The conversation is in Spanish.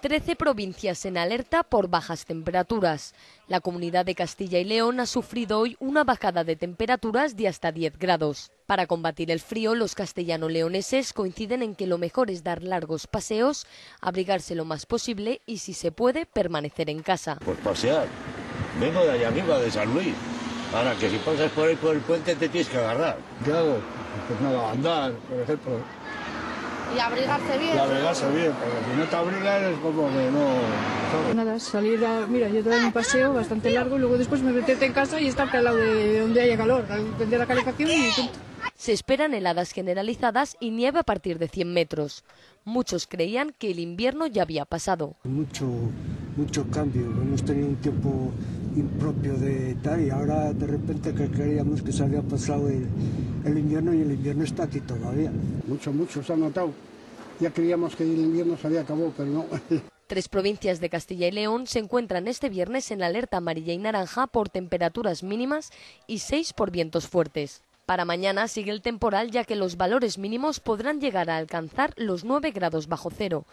13 provincias en alerta por bajas temperaturas. La comunidad de Castilla y León ha sufrido hoy una bajada de temperaturas de hasta 10 grados. Para combatir el frío, los castellano-leoneses coinciden en que lo mejor es dar largos paseos, abrigarse lo más posible y, si se puede, permanecer en casa. Pues pasear. Vengo de allá arriba, de San Luis. Ahora, que si pasas por ahí por el puente te tienes que agarrar. ¿Qué hago? Pues nada, andar, por ejemplo. Y abrigarse bien. Y abrigarse bien, porque si no te abrigas es como que no... Nada, salir a... Mira, yo doy un paseo bastante largo y luego después me meterte en casa y estar al lado de donde haya calor, de la calefacción y. Se esperan heladas generalizadas y nieve a partir de 100 metros. Muchos creían que el invierno ya había pasado. Mucho, mucho cambio. Hemos tenido un tiempo impropio de tal y ahora de repente que creíamos que se había pasado el, el invierno y el invierno está aquí todavía. Mucho, mucho se ha notado. Ya creíamos que el invierno se había acabado, pero no. Tres provincias de Castilla y León se encuentran este viernes en alerta amarilla y naranja por temperaturas mínimas y seis por vientos fuertes. Para mañana sigue el temporal ya que los valores mínimos podrán llegar a alcanzar los 9 grados bajo cero.